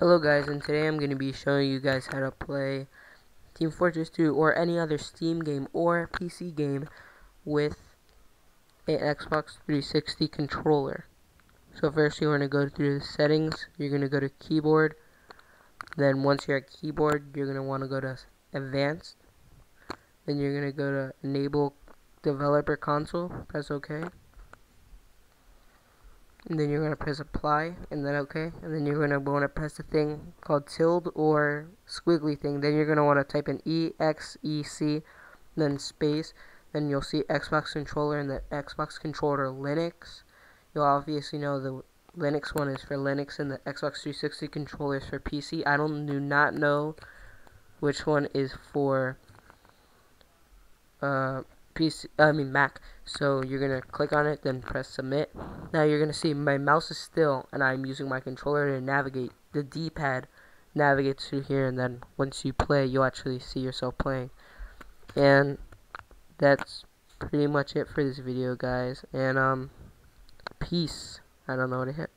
Hello guys, and today I'm going to be showing you guys how to play Team Fortress 2 or any other Steam game or PC game with an Xbox 360 controller. So first you want to go through the settings, you're going to go to keyboard, then once you're at keyboard you're going to want to go to advanced, then you're going to go to enable developer console, press OK and then you're going to press apply and then okay and then you're going to want to press the thing called tilde or squiggly thing. Then you're going to want to type in EXEC then space. Then you'll see Xbox controller and the Xbox controller Linux. You'll obviously know the Linux one is for Linux and the Xbox 360 controller is for PC I don't do not know which one is for uh, PC, I mean Mac. So you're gonna click on it, then press submit. Now you're gonna see my mouse is still, and I'm using my controller to navigate. The D-pad navigates through here, and then once you play, you'll actually see yourself playing. And that's pretty much it for this video, guys. And um, peace. I don't know what to hit.